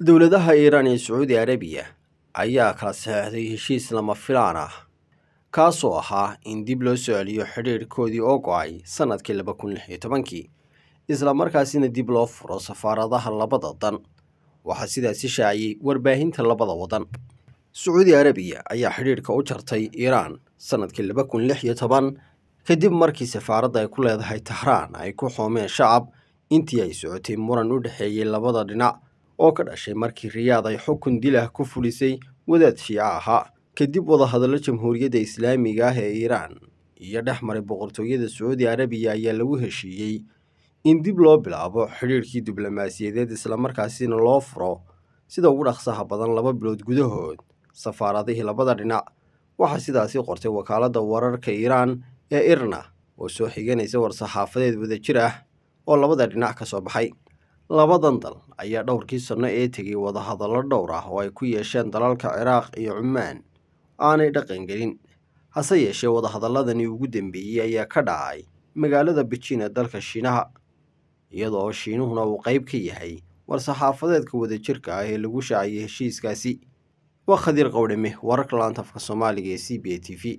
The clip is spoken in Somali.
dowladaha iiraan iyo sacuudi arabiya ayaa kala saxeixday heshiis lama filaan ah kaasoo ahaa in dib loo soo celiyo xidhiirhkoodii oo go'ay sannadkii laba kun lix iyo tobankii islamarkaasina dib loo furo safaaradaha labada dan. Waxaa sidaasi shaaciyey warbaahinta labada waddan sacuudi arabiya ayaa xidhiidhka u jartay iiraan sannadkii laba kun lix iyo toban kadib markii safaaradda ay ku leedahay tahraan ay ku xoomeen shacab intii ay socotay muran u dhexeeyey labada dhinac oo ka dhashay markii riyaad ay xukun dilah ku fulisay wadaad shiico ahaa kadib wadahadallo jamhuuriyadda islaamiga ah ee iiraan iyo dhex maray boqortooyada sacuudi arabiya ayaa lagu heshiiyey in dib loo bilaabo xidhiirhkii diblomaasiyadeed islamarkaasina loo furo sida ugu dhaqsaha badan laba bilood gudahood safaaradihii labada dhinac. Waxaa sidaasi qortay wakaaladda wararka iiraan ee irna oo soo xiganaysa war-saxaafadeed wadajir ah oo labada dhinac ka soo baxay labadan dal ayaa dhowrkii sanno ee tegay wadahadallo dhowr ah oo ay ku yeesheen dalalka ciraaq iyo cumaan. Aanay dhaqan gelin. Hase yeeshee wadahadalladani ugu dambeeyey ayaa ka dhacay magaalada bejiin ee dalka shiinaha iyadoo shiinuhuna uu qayb ka yahay war-saxaafadeedka wadajirka ah ee lagu shaaciyey heshiiskaasi. Waa khadiir qowdhame wararka laantafka soomaaliga ee c b a t v